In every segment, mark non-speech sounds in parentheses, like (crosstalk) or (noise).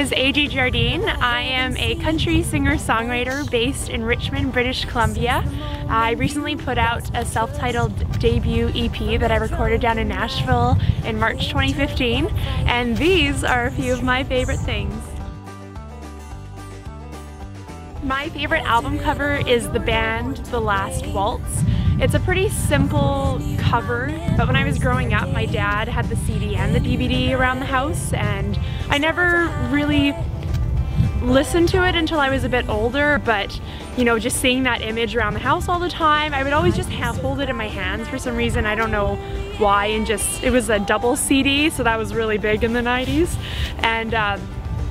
is Ajaye Jardine. I am a country singer-songwriter based in Richmond, British Columbia. I recently put out a self-titled debut EP that I recorded down in Nashville in March 2015 and these are a few of my favorite things. My favorite album cover is the band The Last Waltz. It's a pretty simple cover, but when I was growing up, my dad had the CD and the DVD around the house, and I never really listened to it until I was a bit older, but you know, just seeing that image around the house all the time, I would always just hold it in my hands for some reason. I don't know why, and just, it was a double CD, so that was really big in the 90s. And um,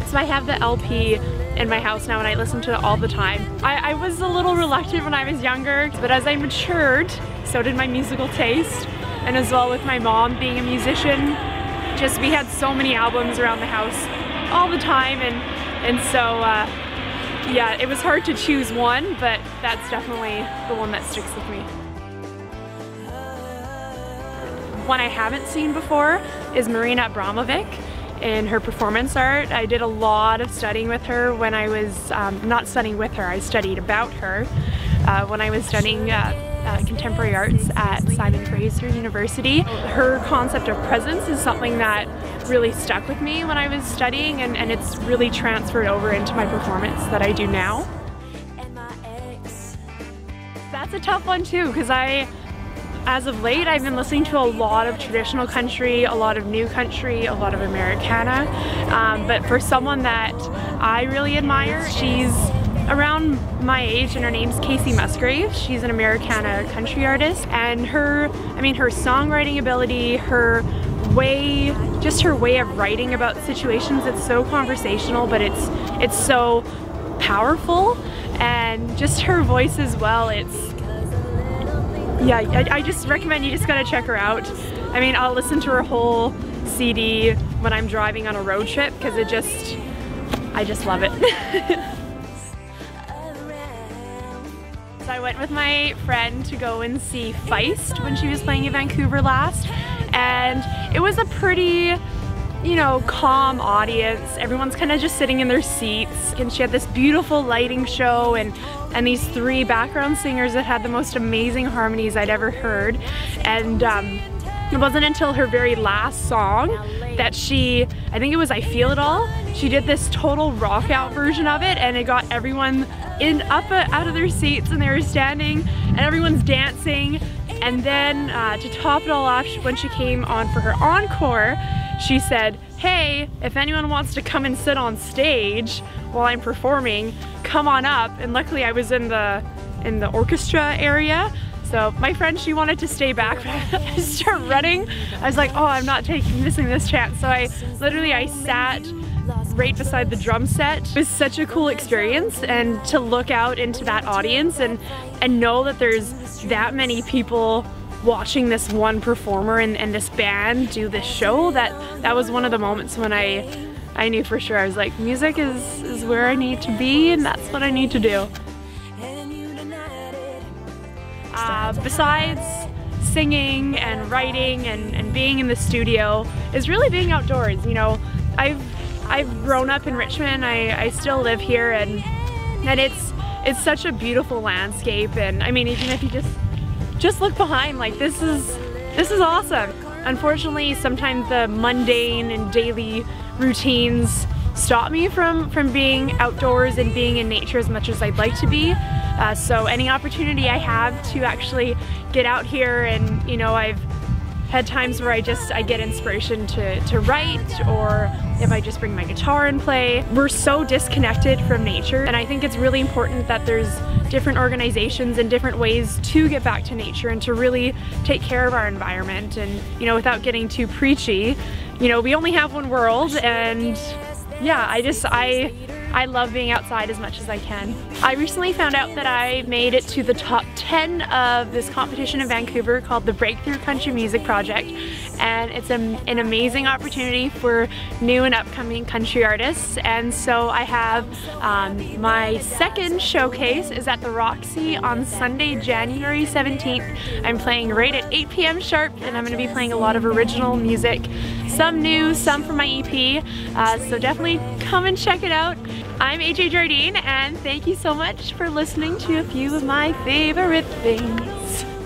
so I have the LP in my house now and I listen to it all the time. I, I was a little reluctant when I was younger, but as I matured, so did my musical taste. And as well with my mom being a musician, just we had so many albums around the house all the time and, and so uh, yeah, it was hard to choose one, but that's definitely the one that sticks with me. One I haven't seen before is Marina Abramovic in her performance art. I did a lot of studying with her when I was, um, not studying with her, I studied about her uh, when I was studying uh, uh, contemporary arts at Simon Fraser University. Her concept of presence is something that really stuck with me when I was studying and, and it's really transferred over into my performance that I do now. That's a tough one too because I as of late, I've been listening to a lot of traditional country, a lot of new country, a lot of Americana. Um, but for someone that I really admire, she's around my age and her name's Kacey Musgraves. She's an Americana country artist and her, I mean, her songwriting ability, her way, just her way of writing about situations, it's so conversational, but it's, it's so powerful and just her voice as well, it's yeah, I, I just recommend you just gotta check her out. I mean, I'll listen to her whole CD when I'm driving on a road trip because it just, I just love it. (laughs) so I went with my friend to go and see Feist when she was playing in Vancouver last and it was a pretty you know, calm audience. Everyone's kind of just sitting in their seats. And she had this beautiful lighting show and, and these three background singers that had the most amazing harmonies I'd ever heard. And um, it wasn't until her very last song that she, I think it was I Feel It All, she did this total rock out version of it and it got everyone in up uh, out of their seats and they were standing and everyone's dancing. And then uh, to top it all off, when she came on for her encore, she said, hey, if anyone wants to come and sit on stage while I'm performing, come on up. And luckily I was in the in the orchestra area. So my friend, she wanted to stay back, but (laughs) I started running. I was like, oh, I'm not taking missing this chance. So I literally, I sat right beside the drum set. It was such a cool experience and to look out into that audience and, and know that there's that many people watching this one performer and, and this band do this show that that was one of the moments when I I knew for sure I was like music is is where I need to be and that's what I need to do. Uh, besides singing and writing and, and being in the studio is really being outdoors. You know, I've I've grown up in Richmond. I, I still live here and and it's it's such a beautiful landscape and I mean even if you just just look behind like this is this is awesome. Unfortunately sometimes the mundane and daily routines stop me from from being outdoors and being in nature as much as I'd like to be. Uh, so any opportunity I have to actually get out here and you know I've had times where I just I get inspiration to, to write or if I just bring my guitar and play. We're so disconnected from nature and I think it's really important that there's different organizations and different ways to get back to nature and to really take care of our environment and you know without getting too preachy you know we only have one world and yeah I just I I love being outside as much as I can. I recently found out that I made it to the top 10 of this competition in Vancouver called the Breakthrough Country Music Project and it's an amazing opportunity for new and upcoming country artists. And so I have um, my second showcase is at the Roxy on Sunday, January 17th. I'm playing right at 8 p.m. sharp and I'm going to be playing a lot of original music, some new, some from my EP. Uh, so definitely come and check it out. I'm Ajaye Jardine and thank you so much for listening to a few of my favorite things.